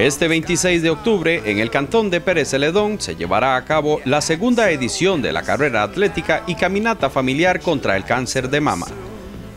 Este 26 de octubre, en el cantón de Pérez Celedón, se llevará a cabo la segunda edición de la carrera atlética y caminata familiar contra el cáncer de mama.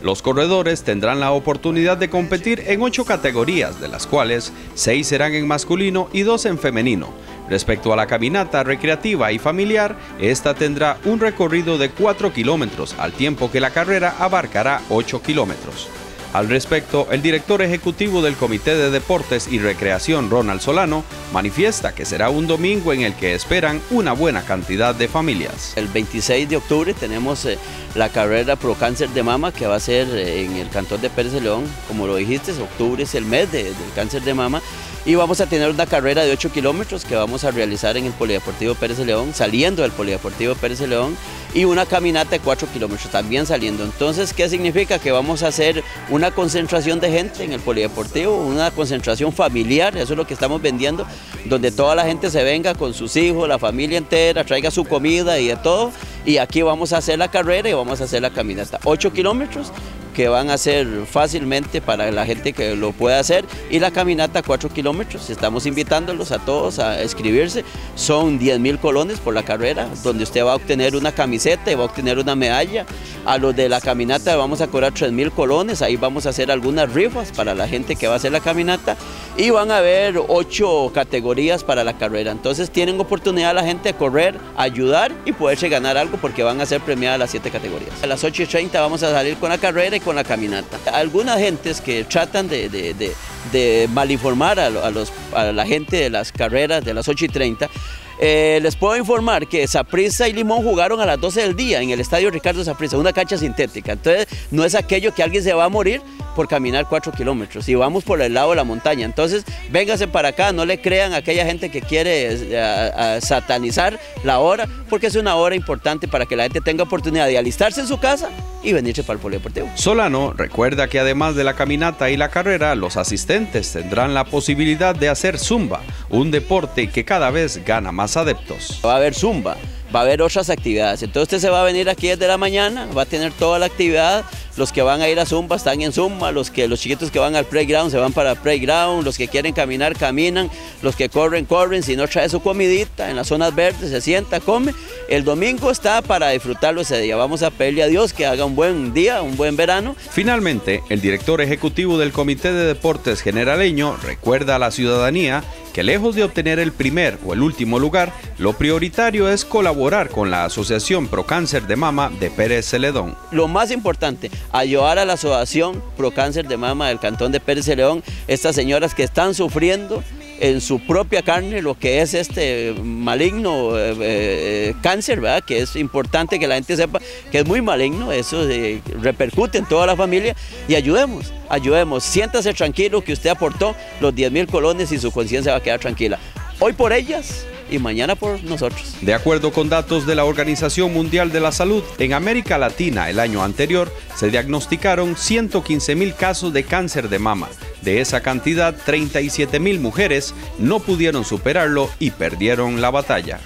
Los corredores tendrán la oportunidad de competir en ocho categorías, de las cuales seis serán en masculino y dos en femenino. Respecto a la caminata recreativa y familiar, esta tendrá un recorrido de 4 kilómetros, al tiempo que la carrera abarcará 8 kilómetros. Al respecto, el director ejecutivo del Comité de Deportes y Recreación, Ronald Solano, manifiesta que será un domingo en el que esperan una buena cantidad de familias. El 26 de octubre tenemos eh, la carrera Pro Cáncer de Mama que va a ser eh, en el cantón de Pérez de León. Como lo dijiste, octubre es el mes del cáncer de mama y vamos a tener una carrera de 8 kilómetros que vamos a realizar en el Polideportivo Pérez de León, saliendo del Polideportivo Pérez de León, y una caminata de 4 kilómetros también saliendo. Entonces, ¿qué significa? Que vamos a hacer una concentración de gente en el Polideportivo, una concentración familiar, eso es lo que estamos vendiendo, donde toda la gente se venga con sus hijos, la familia entera, traiga su comida y de todo. Y aquí vamos a hacer la carrera y vamos a hacer la caminata. 8 kilómetros que van a ser fácilmente para la gente que lo pueda hacer y la caminata 4 kilómetros. Estamos invitándolos a todos a escribirse. Son 10 mil colones por la carrera, donde usted va a obtener una camiseta y va a obtener una medalla. A los de la caminata vamos a cobrar 3 mil colones, ahí vamos a hacer algunas rifas para la gente que va a hacer la caminata y van a haber 8 categorías para la carrera. Entonces tienen oportunidad la gente de correr, ayudar y poderse ganar algo porque van a ser premiadas las 7 categorías. A las 8 y 30 vamos a salir con la carrera y con la caminata. Algunas gentes que tratan de, malinformar a, a la gente de las carreras de las 8 y 30, eh, les puedo informar que Saprissa y Limón jugaron a las 12 del día en el estadio Ricardo Saprissa, una cancha sintética. Entonces, no es aquello que alguien se va a morir por caminar 4 kilómetros y vamos por el lado de la montaña. Entonces, véngase para acá, no le crean a aquella gente que quiere eh, satanizar la hora, porque es una hora importante para que la gente tenga oportunidad de alistarse en su casa y venirse para el polideportivo. Solano recuerda que además de la caminata y la carrera, los asistentes tendrán la posibilidad de hacer zumba, un deporte que cada vez gana más adeptos. Va a haber zumba, va a haber otras actividades. Entonces usted se va a venir aquí desde la mañana, va a tener toda la actividad. Los que van a ir a Zumba están en Zumba, los, que, los chiquitos que van al playground se van para playground, los que quieren caminar caminan, los que corren corren, si no trae su comidita en las zonas verdes, se sienta, come. El domingo está para disfrutarlo ese día. Vamos a pedirle a Dios que haga un buen día, un buen verano. Finalmente, el director ejecutivo del Comité de Deportes Generaleño recuerda a la ciudadanía que lejos de obtener el primer o el último lugar, lo prioritario es colaborar con la Asociación Pro Cáncer de Mama de Pérez Celedón. Lo más importante, ayudar a la Asociación Pro Cáncer de Mama del Cantón de Pérez Celedón, estas señoras que están sufriendo en su propia carne lo que es este maligno eh, eh, cáncer, ¿verdad? Que es importante que la gente sepa que es muy maligno, eso eh, repercute en toda la familia y ayudemos, ayudemos, siéntase tranquilo que usted aportó los 10 mil colones y su conciencia va a quedar tranquila. Hoy por ellas, y mañana por nosotros. De acuerdo con datos de la Organización Mundial de la Salud, en América Latina el año anterior se diagnosticaron 115 mil casos de cáncer de mama. De esa cantidad, 37 mil mujeres no pudieron superarlo y perdieron la batalla.